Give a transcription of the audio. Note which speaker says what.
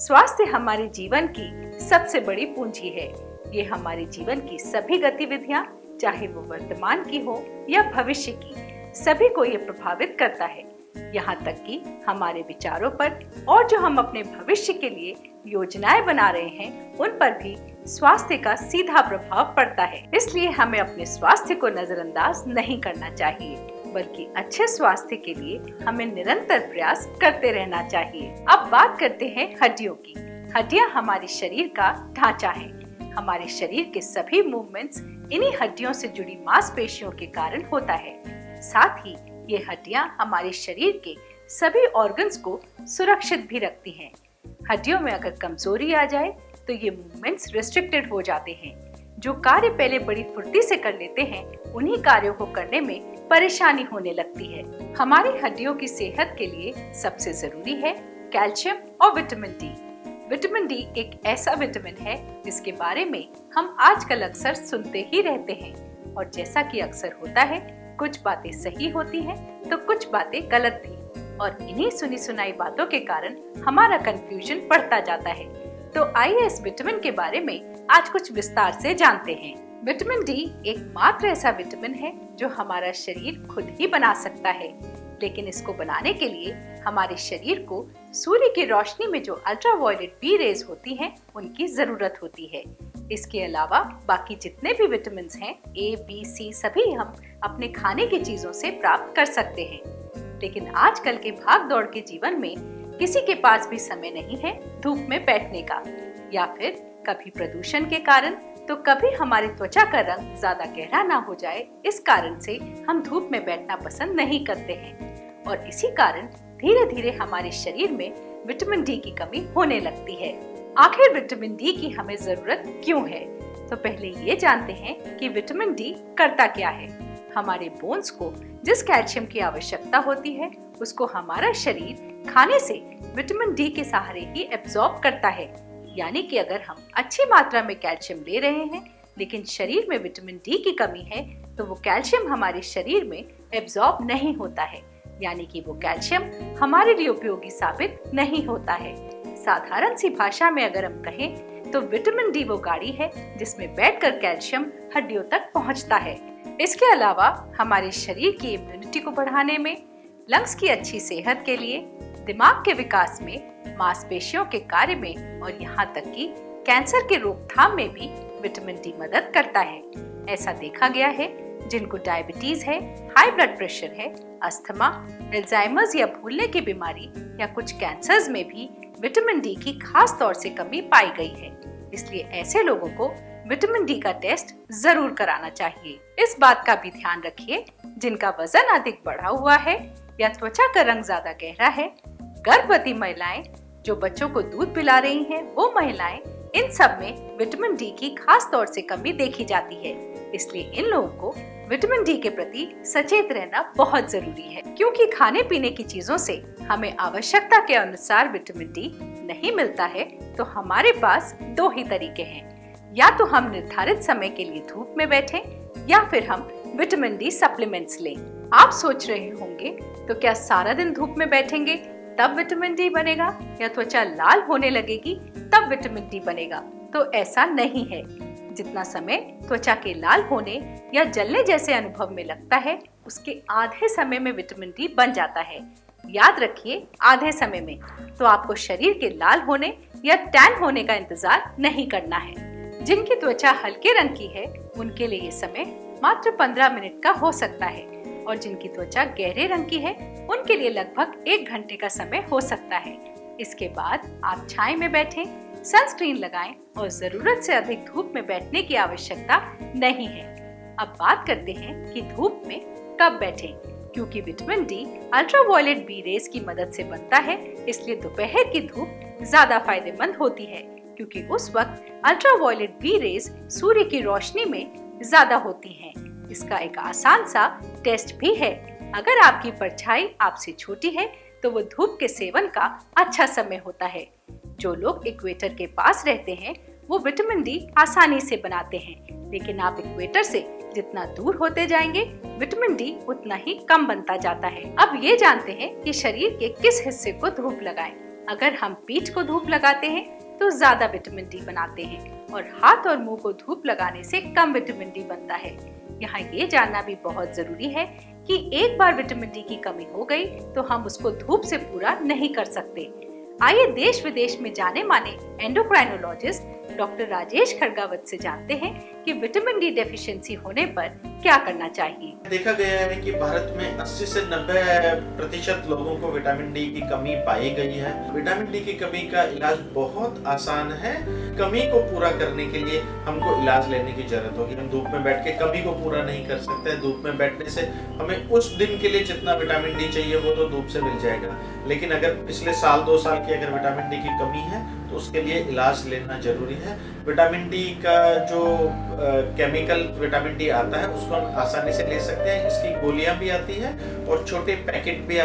Speaker 1: स्वास्थ्य हमारे जीवन की सबसे बड़ी पूंजी है। ये हमारे जीवन की सभी गतिविधियाँ, चाहे वो वर्तमान की हो या भविष्य की, सभी को ये प्रभावित करता है। यहाँ तक कि हमारे विचारों पर और जो हम अपने भविष्य के लिए योजनाएँ बना रहे हैं, उन पर भी स्वास्थ्य का सीधा प्रभाव पड़ता है। इसलिए हमें अपने स्वास्थ्य को नजरअंदाज नहीं करना चाहिए। बल्कि अच्छे स्वास्थ्य के लिए हमें निरंतर प्रयास करते रहना चाहिए। अब बात करते हैं हड्डियों की। हड्डियाँ हमारे शरीर का ढांचा है। हमारे शरीर के सभी मूवमेंट्स इन्हीं हड्डियों से जुड़ी मांसपेशियों के कारण होता है। साथ ही ये हड्डियाँ हमारे शरीर के सभी ऑर्गन्स को सुरक्षित भी रखती हैं। हड्डियों में अगर कमज़ोरी आ जाए तो ये मूवमेंट्स रिस्ट्रिक्टेड हो जाते हैं। जो कार्य पहले बड़ी फुर्ती से कर लेते हैं, उन्हीं कार्यों को करने में परेशानी होने लगती है। हमारी हड्डियों की सेहत के लिए सबसे ज़रूरी है कैल्शियम और विटामिन डी। विटामिन डी एक ऐसा विटामिन है जिसके बारे में हम आजकल अक्सर सुनते ही रहते हैं। और जैसा कि अक्सर होता है, कुछ बातें सही होती हैं तो कुछ बातें गलत भी। और इन्हीं सुनी सुनाई बातों के कारण हमारा कंफ्यूजन बढ़ता जाता है। तो आइए इस विटामिन के बारे में आज कुछ विस्तार से जानते हैं। विटामिन डी एक मात्र ऐसा विटामिन है जो हमारा शरीर खुद ही बना सकता है। लेकिन इसको बनाने के लिए हमारे शरीर को सूर्य की रोशनी में जो अल्ट्रावायलेट बी रेज होती हैं, उनकी ज़रूरत होती है। इसके अलावा बाकी जितने भी विटामिन हैं ए बी सी सभी हम अपने खाने की चीज़ों से प्राप्त कर सकते हैं। लेकिन आजकल के भाग दौड़ के जीवन में किसी के पास भी समय नहीं है धूप में बैठने का या फिर कभी प्रदूषण के कारण तो कभी हमारी त्वचा का रंग ज़्यादा गहरा ना हो जाए, इस कारण से हम धूप में बैठना पसंद नहीं करते हैं। और इसी कारण धीरे धीरे हमारे शरीर में विटामिन डी की कमी होने लगती है। आखिर विटामिन डी की हमें ज़रूरत क्यों है? तो पहले ये जानते हैं कि विटामिन डी करता क्या है। हमारे बोन्स को जिस कैल्शियम की आवश्यकता होती है, उसको हमारा शरीर खाने से विटामिन डी के सहारे ही एब्जॉर्ब करता है। यानी कि अगर हम अच्छी मात्रा में कैल्शियम ले रहे हैं, लेकिन शरीर में विटामिन डी की कमी है तो वो कैल्शियम हमारे शरीर में एब्जॉर्ब नहीं होता है। यानी कि वो कैल्शियम हमारे लिए उपयोगी साबित नहीं होता है। साधारण सी भाषा में अगर हम कहें तो विटामिन डी वो गाड़ी है जिसमें बैठकर कैल्शियम हड्डियों तक पहुँचता है। इसके अलावा हमारे शरीर की इम्यूनिटी को बढ़ाने में लंग्स की अच्छी सेहत के लिए दिमाग के विकास में, मांसपेशियों के कार्य में और यहाँ तक कि कैंसर के रोकथाम में भी विटामिन डी मदद करता है। ऐसा देखा गया है, जिनको डायबिटीज़ है, हाई ब्लड प्रेशर है, अस्थमा एल्जाइमर्स या भूलने की बीमारी या कुछ कैंसर्स में भी विटामिन डी की खास तौर से कमी पाई गई है। इसलिए ऐसे लोगों को विटामिन डी का टेस्ट ज़रूर कराना चाहिए। इस बात का भी ध्यान रखिए, जिनका वज़न अधिक बढ़ा हुआ है या त्वचा का रंग ज़्यादा गहरा है गर्भवती महिलाएँ जो बच्चों को दूध पिला रही हैं, वो महिलाएँ इन सब में विटामिन डी की खास तौर से कमी देखी जाती है। इसलिए इन लोगों को विटामिन डी के प्रति सचेत रहना बहुत ज़रूरी है क्योंकि खाने पीने की चीज़ों से हमें आवश्यकता के अनुसार विटामिन डी नहीं मिलता है तो हमारे पास दो ही तरीके हैं। या तो हम निर्धारित समय के लिए धूप में बैठे या फिर हम विटामिन डी सप्लीमेंट्स लें। आप सोच रहे होंगे तो क्या सारा दिन धूप में बैठेंगे? तब विटामिन डी बनेगा, या त्वचा लाल होने लगेगी, तब विटामिन डी बनेगा। तो ऐसा नहीं है। जितना समय त्वचा के लाल होने या जलने जैसे अनुभव में लगता है, उसके आधे समय में विटामिन डी बन जाता है। याद रखिए, आधे समय में। तो आपको शरीर के लाल होने या टैन होने का इंतज़ार नहीं करना है। जिनकी त्वचा हल्के रंग की है, उनके लिए ये समय मात्र 15 मिनट का हो सकता है। और जिनकी त्वचा गहरे रंग की है उनके लिए लगभग एक घंटे का समय हो सकता है इसके बाद आप छाई में बैठें, सनस्क्रीन लगाएँ और ज़रूरत से अधिक धूप में बैठने की आवश्यकता नहीं है अब बात करते हैं कि धूप में कब बैठें क्योंकि vitamin D ultraviolet B rays की मदद से बनता है इसलिए दोपहर की धूप ज़्यादा फ़ायदेमंद होती है क्योंकि उस वक्त अल्ट्रावायलेट बी रेस सूर्य की रोशनी में ज़्यादा होती हैं। इसका एक आसान सा टेस्ट भी है। अगर आपकी परछाई आपसे छोटी है तो वो धूप के सेवन का अच्छा समय होता है। जो लोग इक्वेटर के पास रहते हैं, वो विटामिन डी आसानी से बनाते हैं। लेकिन आप इक्वेटर से जितना दूर होते जाएँगे, विटामिन डी उतना ही कम बनता जाता है। अब ये जानते हैं कि शरीर के किस हिस्से को धूप लगाएँ। अगर हम पीठ को धूप लगाते हैं तो ज़्यादा विटामिन डी बनाते हैं और हाथ और मुँह को धूप लगाने से कम विटामिन डी बनता है। यहाँ ये जानना भी बहुत ज़रूरी है कि एक बार विटामिन डी की कमी हो गई तो हम उसको धूप से पूरा नहीं कर सकते। आइए देश विदेश में जाने माने एंडोक्राइनोलॉजिस्ट डॉक्टर राजेश खड़गावत से जानते हैं कि विटामिन डी डेफिशिएंसी होने पर क्या करना चाहिए?
Speaker 2: देखा गया है कि भारत में 80 से 90 प्रतिशत लोगों को विटामिन डी की कमी पाई गई है। विटामिन डी की कमी का इलाज बहुत आसान है। कमी को पूरा करने के लिए हमको इलाज लेने की ज़रूरत होगी। हम धूप में बैठ के कमी को पूरा नहीं कर सकते। धूप में बैठने से हमें उस दिन के लिए जितना विटामिन डी चाहिए वो तो धूप से मिल जाएगा। लेकिन अगर पिछले साल, दो साल की अगर विटामिन डी की कमी है तो उसके लिए इलाज लेना ज़रूरी है। विटामिन डी का जो केमिकल विटामिन डी आता है, उसको हम आसानी से ले सकते हैं। इसकी गोलियाँ भी आती है और छोटे पैकेट भी